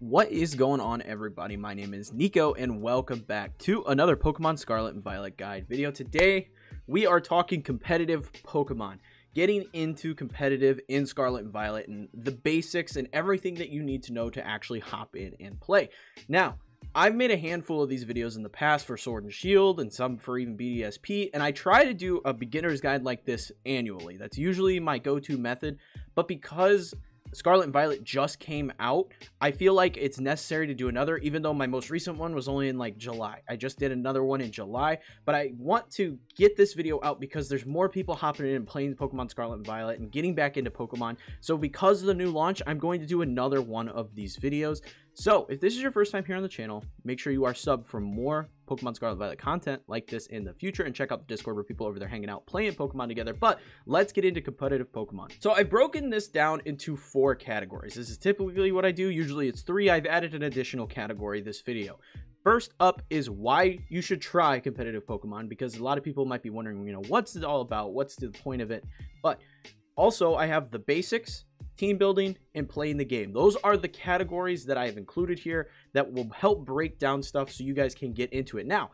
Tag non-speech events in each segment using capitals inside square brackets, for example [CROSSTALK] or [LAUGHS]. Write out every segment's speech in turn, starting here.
What is going on everybody? My name is Nico and welcome back to another Pokemon Scarlet and Violet guide video. Today we are talking competitive Pokemon, getting into competitive in Scarlet and Violet and the basics and everything that you need to know to actually hop in and play. Now, I've made a handful of these videos in the past for Sword and Shield and some for even BDSP, and I try to do a beginner's guide like this annually. That's usually my go-to method, but because Scarlet and Violet just came out, I feel like it's necessary to do another, even though my most recent one was only in like July. I just did another one in July, but I want to get this video out because there's more people hopping in and playing Pokemon Scarlet and Violet and getting back into Pokemon. So because of the new launch, I'm going to do another one of these videos. So if this is your first time here on the channel, make sure you are sub for more Pokemon Scarlet Violet content like this in the future and check out the Discord where people over there hanging out playing Pokemon together. But let's get into competitive Pokemon. So I've broken this down into four categories. This is typically what I do. Usually it's three. I've added an additional category this video. First up is why you should try competitive Pokemon because a lot of people might be wondering, you know, what's it all about? What's the point of it? But also I have the basics, team building, and playing the game. Those are the categories that I have included here that will help break down stuff so you guys can get into it. Now,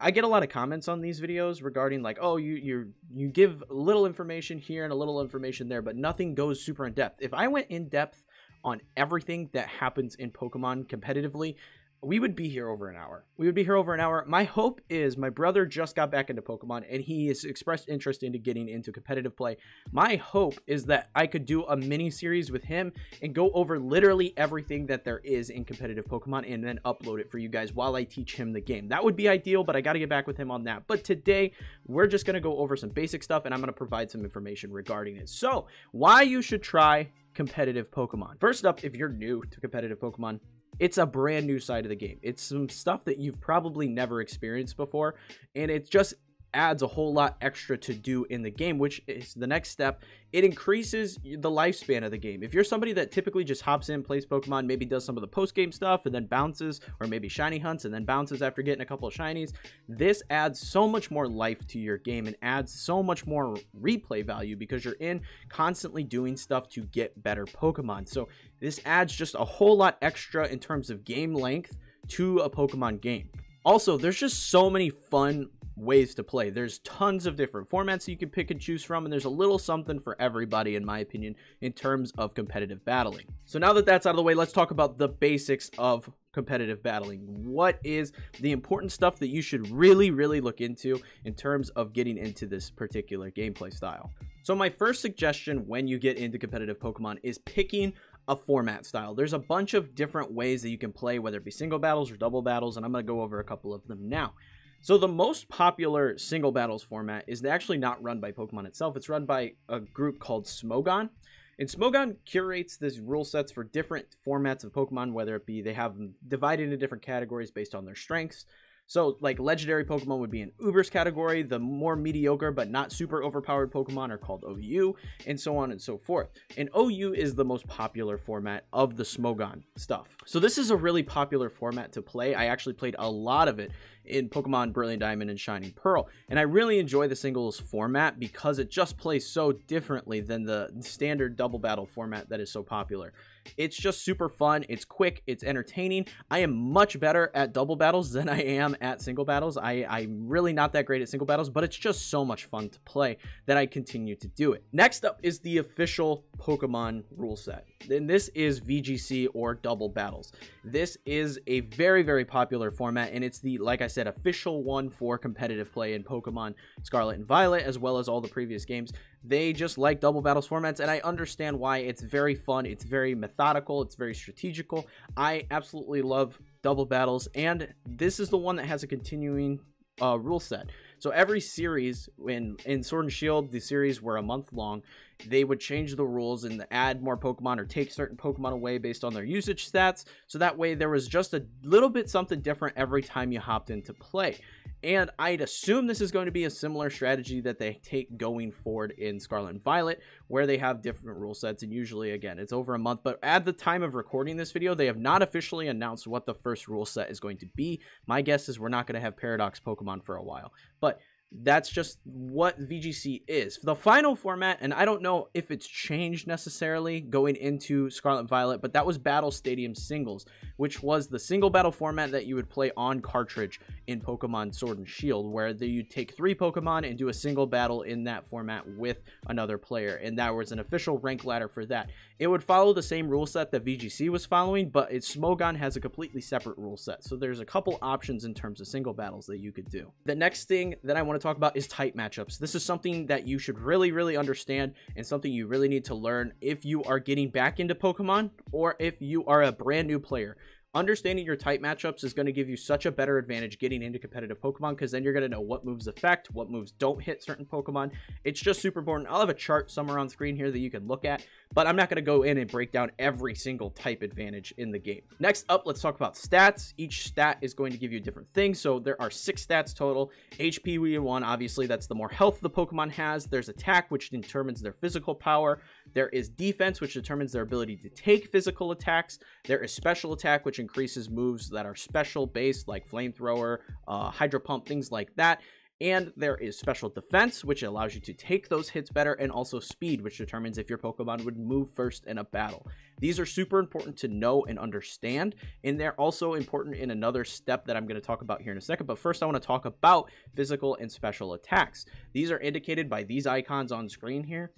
I get a lot of comments on these videos regarding like, oh, you you you give little information here and a little information there, but nothing goes super in depth. If I went in depth on everything that happens in Pokemon competitively, we would be here over an hour. We would be here over an hour. My hope is my brother just got back into Pokemon and he has expressed interest into getting into competitive play. My hope is that I could do a mini series with him and go over literally everything that there is in competitive Pokemon and then upload it for you guys while I teach him the game. That would be ideal, but I got to get back with him on that. But today, we're just going to go over some basic stuff and I'm going to provide some information regarding it. So, why you should try competitive Pokemon. First up, if you're new to competitive Pokemon, it's a brand new side of the game. It's some stuff that you've probably never experienced before, and it just adds a whole lot extra to do in the game, which is the next step. It increases the lifespan of the game. If you're somebody that typically just hops in, plays Pokemon, maybe does some of the post-game stuff and then bounces, or maybe shiny hunts and then bounces after getting a couple of shinies, this adds so much more life to your game and adds so much more replay value because you're in constantly doing stuff to get better Pokemon. So this adds just a whole lot extra in terms of game length to a Pokemon game. Also, there's just so many fun ways to play. There's tons of different formats you can pick and choose from, and there's a little something for everybody, in my opinion, in terms of competitive battling. So now that that's out of the way, let's talk about the basics of competitive battling. What is the important stuff that you should really, really look into in terms of getting into this particular gameplay style? So my first suggestion when you get into competitive Pokemon is picking a format style. There's a bunch of different ways that you can play, whether it be single battles or double battles, and I'm going to go over a couple of them now. So the most popular single battles format is actually not run by Pokemon itself. It's run by a group called Smogon. And Smogon curates these rule sets for different formats of Pokemon, whether it be they have them divided into different categories based on their strengths. So, like legendary Pokemon would be in Ubers category. The more mediocre but not super overpowered Pokemon are called OU, and so on and so forth. And OU is the most popular format of the Smogon stuff. So this is a really popular format to play. I actually played a lot of it in Pokemon Brilliant Diamond and Shining Pearl. And I really enjoy the singles format because it just plays so differently than the standard double battle format that is so popular. It's just super fun. It's quick. It's entertaining. I am much better at double battles than I am at single battles. I, I'm really not that great at single battles, but it's just so much fun to play that I continue to do it. Next up is the official Pokemon rule set. And this is VGC or double battles. This is a very, very popular format, and it's the, like I said, official one for competitive play in Pokemon Scarlet and Violet, as well as all the previous games. They just like double battles formats, and I understand why. It's very fun, it's very methodical, it's very strategical. I absolutely love double battles, and this is the one that has a continuing uh, rule set. So every series, in in Sword and Shield, the series were a month long. They would change the rules and add more Pokemon or take certain Pokemon away based on their usage stats. So that way, there was just a little bit something different every time you hopped into play. And I'd assume this is going to be a similar strategy that they take going forward in Scarlet and Violet, where they have different rule sets. And usually, again, it's over a month. But at the time of recording this video, they have not officially announced what the first rule set is going to be. My guess is we're not going to have Paradox Pokemon for a while. But that's just what VGC is. The final format, and I don't know if it's changed necessarily going into Scarlet Violet, but that was Battle Stadium Singles, which was the single battle format that you would play on cartridge in Pokemon Sword and Shield, where you take three Pokemon and do a single battle in that format with another player, and that was an official rank ladder for that. It would follow the same rule set that VGC was following, but its Smogon has a completely separate rule set, so there's a couple options in terms of single battles that you could do. The next thing that I want to talk about is type matchups. This is something that you should really, really understand and something you really need to learn if you are getting back into Pokemon or if you are a brand new player understanding your type matchups is going to give you such a better advantage getting into competitive Pokemon because then you're going to know what moves affect, what moves don't hit certain Pokemon. It's just super important. I'll have a chart somewhere on screen here that you can look at, but I'm not going to go in and break down every single type advantage in the game. Next up, let's talk about stats. Each stat is going to give you a different things. So there are six stats total. HP we one, obviously that's the more health the Pokemon has. There's attack, which determines their physical power. There is defense, which determines their ability to take physical attacks. There is special attack, which increases moves that are special based, like flamethrower, uh, hydro pump, things like that. And there is special defense, which allows you to take those hits better, and also speed, which determines if your Pokemon would move first in a battle. These are super important to know and understand, and they're also important in another step that I'm going to talk about here in a second. But first, I want to talk about physical and special attacks. These are indicated by these icons on screen here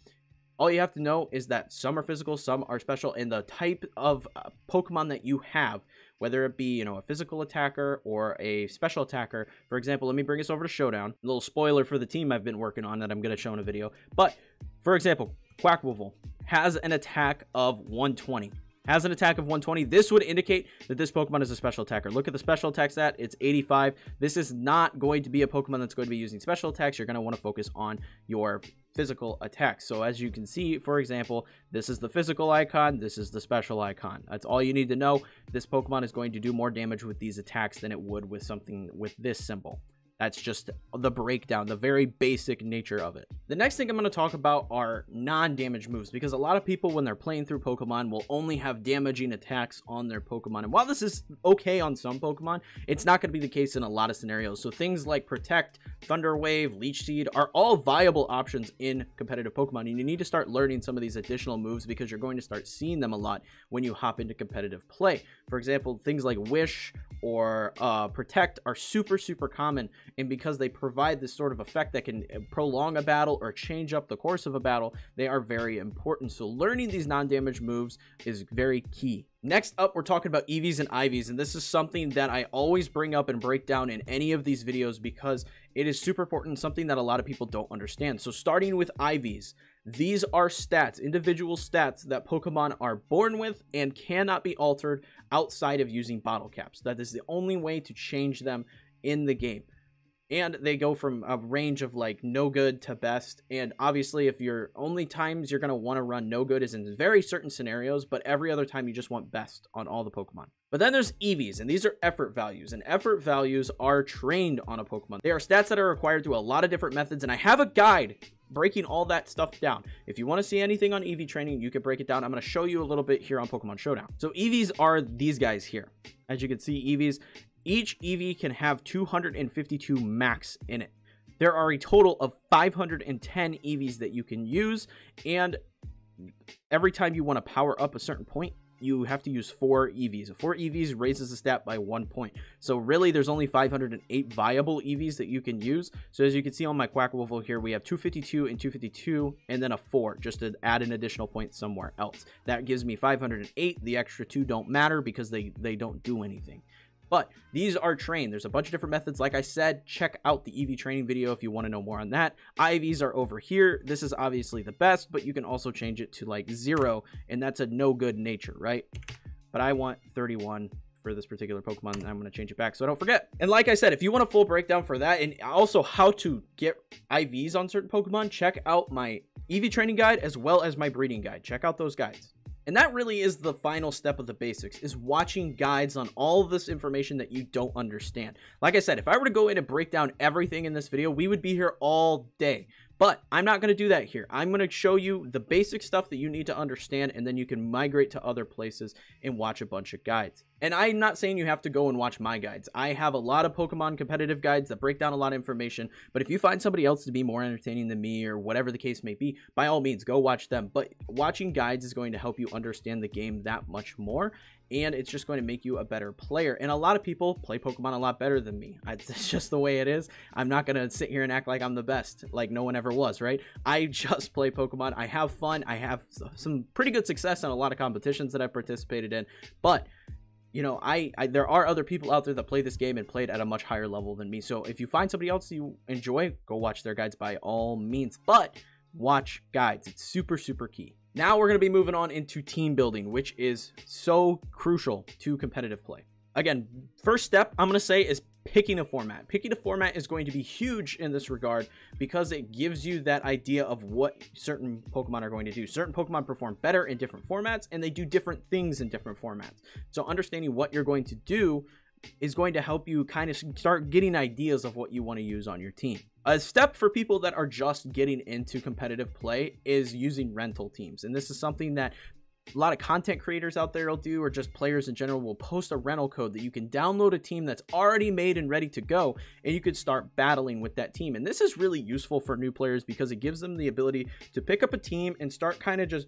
all you have to know is that some are physical, some are special, and the type of uh, Pokemon that you have, whether it be, you know, a physical attacker or a special attacker. For example, let me bring us over to Showdown. A little spoiler for the team I've been working on that I'm going to show in a video. But, for example, Quaquaval has an attack of 120 has an attack of 120. This would indicate that this Pokemon is a special attacker. Look at the special attack stat. It's 85. This is not going to be a Pokemon that's going to be using special attacks. You're going to want to focus on your physical attacks. So as you can see, for example, this is the physical icon. This is the special icon. That's all you need to know. This Pokemon is going to do more damage with these attacks than it would with something with this symbol. That's just the breakdown, the very basic nature of it. The next thing I'm going to talk about are non-damage moves because a lot of people when they're playing through Pokemon will only have damaging attacks on their Pokemon. And while this is okay on some Pokemon, it's not going to be the case in a lot of scenarios. So things like Protect, Thunder Wave, Leech Seed are all viable options in competitive Pokemon. And you need to start learning some of these additional moves because you're going to start seeing them a lot when you hop into competitive play. For example, things like Wish or uh, Protect are super, super common and because they provide this sort of effect that can uh, prolong a battle or change up the course of a battle, they are very important. So learning these non-damage moves is very key. Next up, we're talking about EVs and IVs, and this is something that I always bring up and break down in any of these videos because it is super important, something that a lot of people don't understand. So starting with IVs, these are stats, individual stats that Pokemon are born with and cannot be altered outside of using bottle caps. That is the only way to change them in the game and they go from a range of like no good to best and obviously if you're only times you're going to want to run no good is in very certain scenarios but every other time you just want best on all the pokemon. But then there's evs and these are effort values and effort values are trained on a pokemon. They are stats that are required through a lot of different methods and i have a guide breaking all that stuff down. If you want to see anything on ev training you can break it down. I'm going to show you a little bit here on pokemon showdown. So evs are these guys here. As you can see evs each EV can have 252 max in it. There are a total of 510 EVs that you can use, and every time you want to power up a certain point, you have to use four EVs. Four EVs raises the stat by one point. So really, there's only 508 viable EVs that you can use. So as you can see on my Quaquaval here, we have 252 and 252, and then a four, just to add an additional point somewhere else. That gives me 508. The extra two don't matter because they, they don't do anything. But these are trained. There's a bunch of different methods. Like I said, check out the EV training video if you want to know more on that. IVs are over here. This is obviously the best, but you can also change it to like zero, and that's a no good nature, right? But I want 31 for this particular Pokemon. I'm going to change it back so I don't forget. And like I said, if you want a full breakdown for that and also how to get IVs on certain Pokemon, check out my EV training guide as well as my breeding guide. Check out those guides. And that really is the final step of the basics, is watching guides on all of this information that you don't understand. Like I said, if I were to go in and break down everything in this video, we would be here all day. But I'm not going to do that here. I'm going to show you the basic stuff that you need to understand, and then you can migrate to other places and watch a bunch of guides. And I'm not saying you have to go and watch my guides. I have a lot of Pokemon competitive guides that break down a lot of information. But if you find somebody else to be more entertaining than me or whatever the case may be, by all means, go watch them. But watching guides is going to help you understand the game that much more and it's just going to make you a better player. And a lot of people play Pokemon a lot better than me. [LAUGHS] It's just the way it is. I'm not going to sit here and act like I'm the best, like no one ever was, right? I [LAUGHS] just play Pokemon. I have fun. I have some pretty good success in a lot of competitions that I've participated in, but you know, I, I, there are other people out there that play this game and played at a much higher level than me. So if you find somebody else you enjoy, go watch their guides by all means. But watch guides. It's super super key. Now we're going to be moving on into team building, which is so crucial to competitive play. Again, first step I'm going to say is picking a format. Picking a format is going to be huge in this regard because it gives you that idea of what certain Pokemon are going to do. Certain Pokemon perform better in different formats and they do different things in different formats. So understanding what you're going to do is going to help you kind of start getting ideas of what you want to use on your team. A step for people that are just getting into competitive play is using rental teams. And this is something that a lot of content creators out there will do, or just players in general will post a rental code that you can download a team that's already made and ready to go, and you could start battling with that team. And this is really useful for new players because it gives them the ability to pick up a team and start kind of just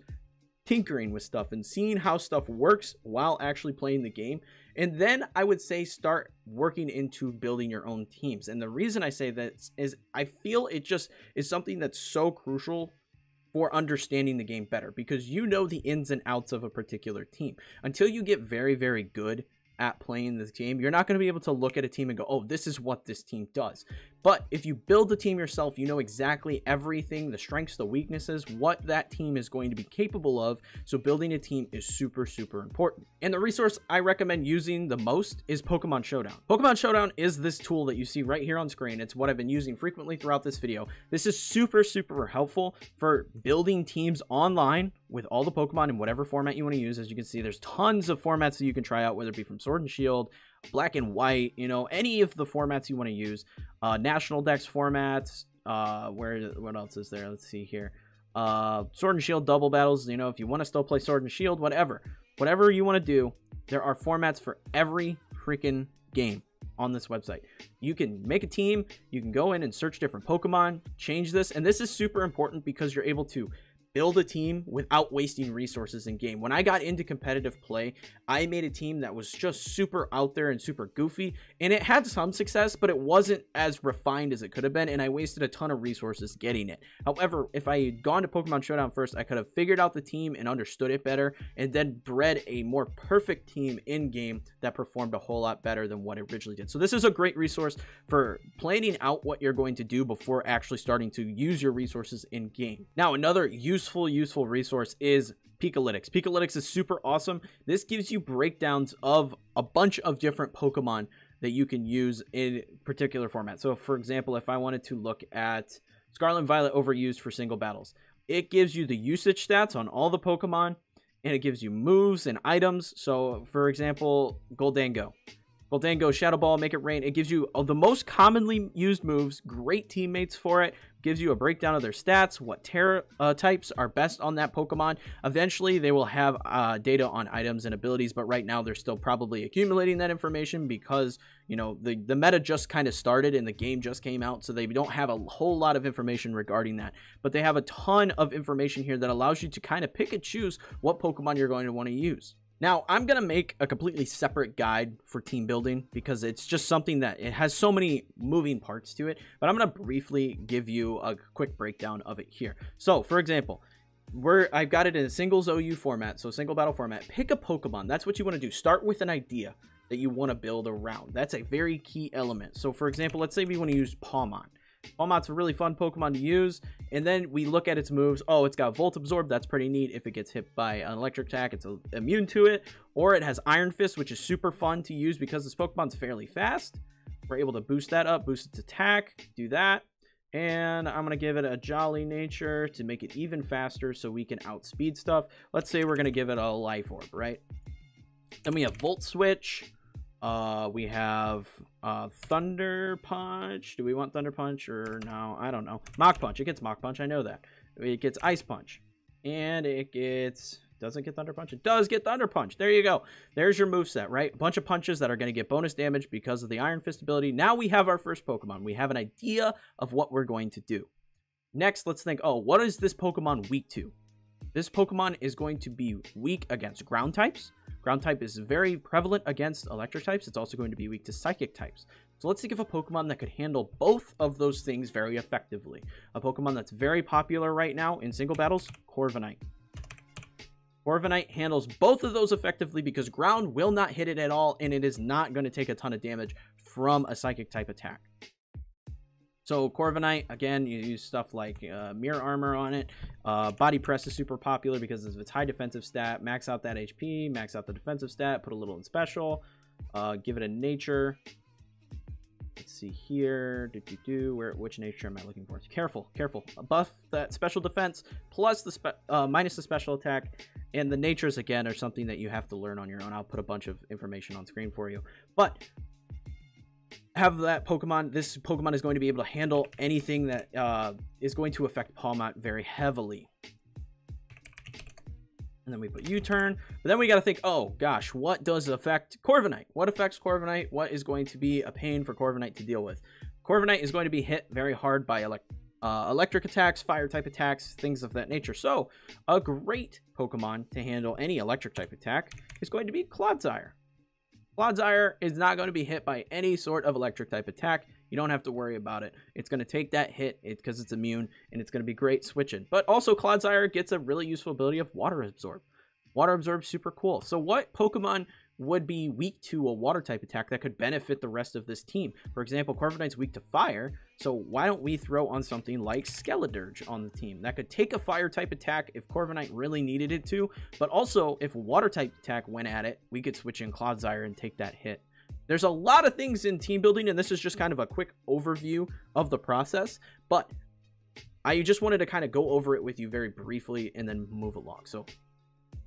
tinkering with stuff and seeing how stuff works while actually playing the game. And then I would say start working into building your own teams. And the reason I say that is I feel it just is something that's so crucial for understanding the game better because you know the ins and outs of a particular team. Until you get very, very good at playing this game, you're not going to be able to look at a team and go, oh, this is what this team does. But if you build the team yourself, you know exactly everything, the strengths, the weaknesses, what that team is going to be capable of. So building a team is super, super important. And the resource I recommend using the most is Pokemon Showdown. Pokemon Showdown is this tool that you see right here on screen. It's what I've been using frequently throughout this video. This is super, super helpful for building teams online with all the Pokemon in whatever format you want to use. As you can see, there's tons of formats that you can try out, whether it be from Sword and Shield, black and white, you know, any of the formats you want to use. Uh, national Dex formats. Uh, where what else is there? Let's see here. Uh, Sword and Shield double battles. You know, if you want to still play Sword and Shield, whatever, whatever you want to do, there are formats for every freaking game on this website. You can make a team, you can go in and search different Pokemon, change this, and this is super important because you're able to build a team without wasting resources in game. When I got into competitive play, I made a team that was just super out there and super goofy, and it had some success, but it wasn't as refined as it could have been, and I wasted a ton of resources getting it. However, if I had gone to Pokemon Showdown first, I could have figured out the team and understood it better, and then bred a more perfect team in game that performed a whole lot better than what it originally did. So this is a great resource for planning out what you're going to do before actually starting to use your resources in game. Now, another use useful, useful resource is Pikalytics. Pikalytics is super awesome. This gives you breakdowns of a bunch of different Pokemon that you can use in particular format. So, for example, if I wanted to look at Scarlet and Violet overused for single battles, it gives you the usage stats on all the Pokemon, and it gives you moves and items. So, for example, Gholdengo. Gholdengo, Shadow Ball, Make It Rain. It gives you the most commonly used moves, great teammates for it, gives you a breakdown of their stats, what Tera uh, types are best on that Pokemon. Eventually, they will have uh, data on items and abilities, but right now they're still probably accumulating that information because, you know, the, the meta just kind of started and the game just came out, so they don't have a whole lot of information regarding that. But they have a ton of information here that allows you to kind of pick and choose what Pokemon you're going to want to use. Now, I'm going to make a completely separate guide for team building because it's just something that it has so many moving parts to it, but I'm going to briefly give you a quick breakdown of it here. So, for example, we're I've got it in a singles OU format, so single battle format. Pick a Pokemon. That's what you want to do. Start with an idea that you want to build around. That's a very key element. So, for example, let's say we want to use Pawmot. Pawmot's a really fun Pokemon to use. And then we look at its moves. Oh, it's got Volt Absorb. That's pretty neat. If it gets hit by an electric attack, it's immune to it. Or it has Iron Fist, which is super fun to use because this Pokemon's fairly fast. We're able to boost that up, boost its attack, do that. And I'm going to give it a Jolly Nature to make it even faster so we can outspeed stuff. Let's say we're going to give it a Life Orb, right? Then we have Volt Switch. Uh, we have uh, Thunder Punch. Do we want Thunder Punch or no? I don't know. Mach Punch. It gets Mach Punch. I know that. It gets Ice Punch. And it gets doesn't get Thunder Punch. It does get Thunder Punch. There you go. There's your move set, right? A bunch of punches that are going to get bonus damage because of the Iron Fist ability. Now we have our first Pokemon. We have an idea of what we're going to do. Next, let's think, oh, what is this Pokemon weak to? This Pokemon is going to be weak against ground types. Ground type is very prevalent against electric types. It's also going to be weak to psychic types. So let's think of a Pokemon that could handle both of those things very effectively. A Pokemon that's very popular right now in single battles, Corviknight. Corviknight handles both of those effectively because ground will not hit it at all, and it is not going to take a ton of damage from a psychic type attack. So Corviknight, again, you use stuff like uh, Mirror Armor on it. Uh, Body Press is super popular because of its high defensive stat. Max out that HP, max out the defensive stat, put a little in special. Uh, give it a nature. Let's see here. Do, do, do. Where, which nature am I looking for? Careful, careful. Buff that special defense plus the spe uh, minus the special attack. And the natures, again, are something that you have to learn on your own. I'll put a bunch of information on screen for you. But have that Pokemon. This Pokemon is going to be able to handle anything that uh, is going to affect Pawmot very heavily. And then we put U-turn. But then we got to think, oh gosh, what does affect Corviknight? What affects Corviknight? What is going to be a pain for Corviknight to deal with? Corviknight is going to be hit very hard by uh, electric attacks, fire type attacks, things of that nature. So a great Pokemon to handle any electric type attack is going to be Clodsire. Clodsire is not going to be hit by any sort of electric type attack. You don't have to worry about it. It's going to take that hit because it's immune, and it's going to be great switching. But also, Clodsire gets a really useful ability of Water Absorb. Water Absorb super cool. So what Pokemon would be weak to a water type attack that could benefit the rest of this team. For example, Corviknight's weak to fire, so why don't we throw on something like Skeledirge on the team? That could take a fire type attack if Corviknight really needed it to, but also if water type attack went at it, we could switch in Clodsire and take that hit. There's a lot of things in team building, and this is just kind of a quick overview of the process, but I just wanted to kind of go over it with you very briefly and then move along. So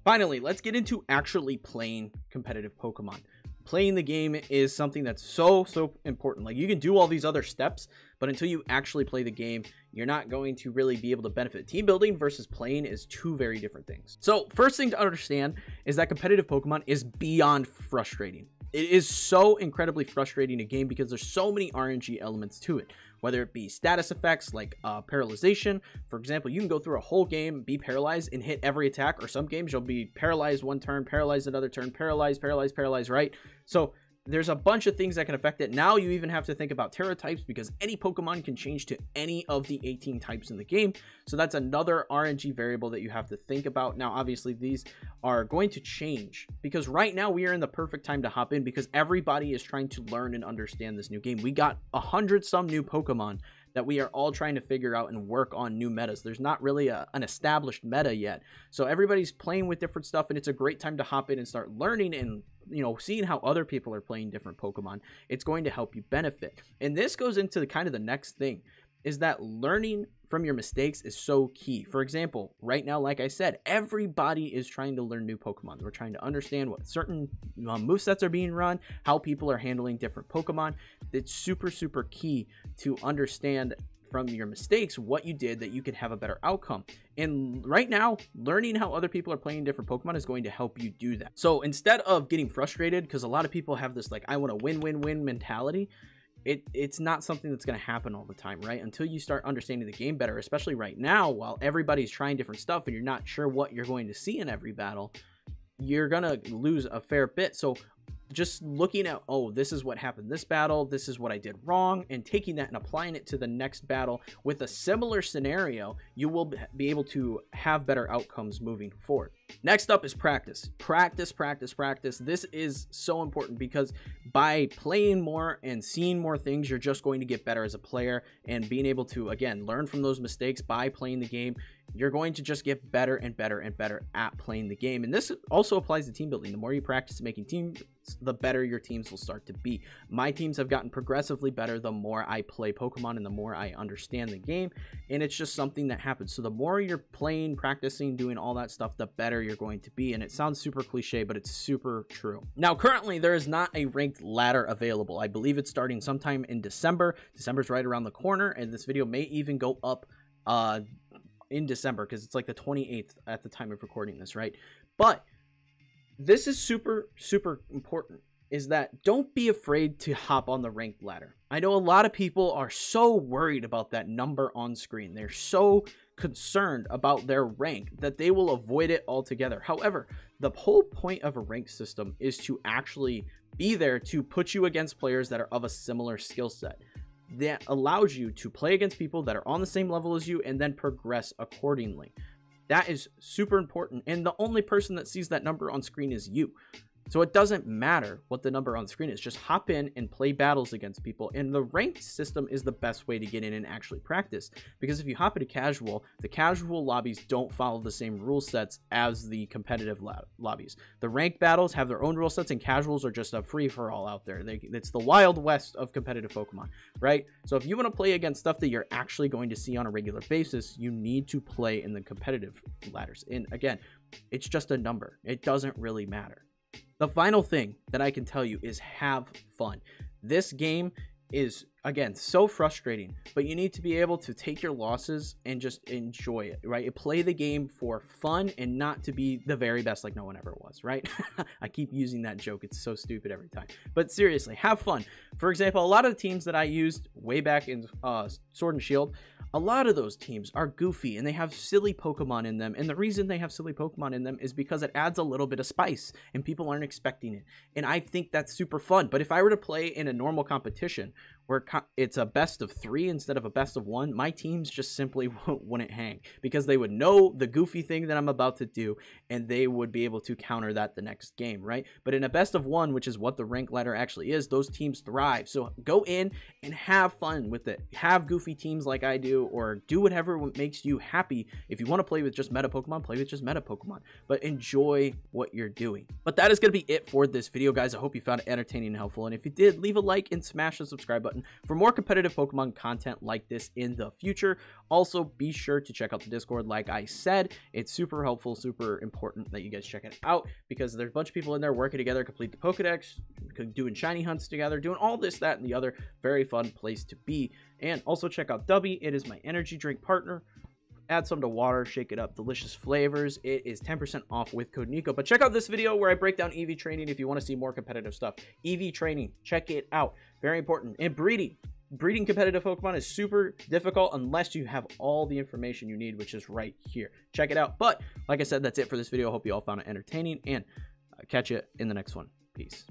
Finally, let's get into actually playing competitive Pokemon. Playing the game is something that's so, so important. Like, you can do all these other steps, but until you actually play the game, you're not going to really be able to benefit. Team building versus playing is two very different things. So, first thing to understand is that competitive Pokemon is beyond frustrating. It is so incredibly frustrating a game because there's so many RNG elements to it whether it be status effects like uh, paralyzation. For example, you can go through a whole game, be paralyzed, and hit every attack, or some games you'll be paralyzed one turn, paralyzed another turn, paralyzed, paralyzed, paralyzed, right? So there's a bunch of things that can affect it. Now you even have to think about Tera types because any Pokemon can change to any of the 18 types in the game. So that's another RNG variable that you have to think about. Now, obviously, these are going to change because right now we are in the perfect time to hop in because everybody is trying to learn and understand this new game. We got a hundred some new Pokemon that we are all trying to figure out and work on new metas. There's not really a, an established meta yet. So everybody's playing with different stuff and it's a great time to hop in and start learning and you know, seeing how other people are playing different Pokemon, it's going to help you benefit. And this goes into the kind of the next thing is that learning from your mistakes is so key. For example, right now, like I said, everybody is trying to learn new Pokemon. We're trying to understand what certain um, movesets are being run, how people are handling different Pokemon. It's super, super key to understand from your mistakes what you did that you can have a better outcome. And right now, learning how other people are playing different Pokemon is going to help you do that. So instead of getting frustrated, because a lot of people have this like, I want to win, win, win mentality, it, it's not something that's going to happen all the time, right? Until you start understanding the game better, especially right now, while everybody's trying different stuff and you're not sure what you're going to see in every battle, you're going to lose a fair bit. So just looking at, oh, this is what happened this battle, this is what I did wrong, and taking that and applying it to the next battle with a similar scenario, you will be able to have better outcomes moving forward. Next up is practice. Practice, practice, practice. This is so important because by playing more and seeing more things, you're just going to get better as a player and being able to, again, learn from those mistakes by playing the game you're going to just get better and better and better at playing the game. And this also applies to team building. The more you practice making teams, the better your teams will start to be. My teams have gotten progressively better the more I play Pokemon and the more I understand the game. And it's just something that happens. So the more you're playing, practicing, doing all that stuff, the better you're going to be. And it sounds super cliche, but it's super true. Now, currently, there is not a ranked ladder available. I believe it's starting sometime in December. December's right around the corner, and this video may even go up uh in December because it's like the 28th at the time of recording this, right? But this is super, super important is that don't be afraid to hop on the ranked ladder. I know a lot of people are so worried about that number on screen. They're so concerned about their rank that they will avoid it altogether. However, the whole point of a rank system is to actually be there to put you against players that are of a similar skill set. That allows you to play against people that are on the same level as you and then progress accordingly. That is super important. And the only person that sees that number on screen is you. So it doesn't matter what the number on screen is. Just hop in and play battles against people. And the ranked system is the best way to get in and actually practice. Because if you hop into casual, the casual lobbies don't follow the same rule sets as the competitive lobbies. The ranked battles have their own rule sets, and casuals are just a free for all out there. They, it's the wild west of competitive Pokemon, right? So if you want to play against stuff that you're actually going to see on a regular basis, you need to play in the competitive ladders. And again, it's just a number. It doesn't really matter. The final thing that I can tell you is have fun. This game is again so frustrating but you need to be able to take your losses and just enjoy it right play the game for fun and not to be the very best like no one ever was right [LAUGHS] i keep using that joke it's so stupid every time but seriously have fun for example a lot of the teams that i used way back in uh, sword and shield a lot of those teams are goofy and they have silly Pokemon in them. And the reason they have silly Pokemon in them is because it adds a little bit of spice and people aren't expecting it. And I think that's super fun. But if I were to play in a normal competition where it's a best of three instead of a best of one, my teams just simply [LAUGHS] wouldn't hang because they would know the goofy thing that I'm about to do and they would be able to counter that the next game, right? But in a best of one, which is what the rank ladder actually is, those teams thrive. So go in and have fun with it. Have goofy teams like I do or do whatever makes you happy. If you want to play with just meta Pokemon, play with just meta Pokemon, but enjoy what you're doing. But that is going to be it for this video, guys. I hope you found it entertaining and helpful. And if you did, leave a like and smash the subscribe button button for more competitive Pokemon content like this in the future. Also, be sure to check out the Discord. Like I said, it's super helpful, super important that you guys check it out because there's a bunch of people in there working together, complete the Pokedex, doing shiny hunts together, doing all this, that, and the other. Very fun place to be. And also check out Dubby. It is my energy drink partner add some to water, shake it up. Delicious flavors. It is 10% off with code Kneeckoh. But check out this video where I break down EV training if you want to see more competitive stuff. EV training, check it out. Very important. And breeding. Breeding competitive Pokemon is super difficult unless you have all the information you need, which is right here. Check it out. But like I said, that's it for this video. I hope you all found it entertaining and uh, catch you in the next one. Peace.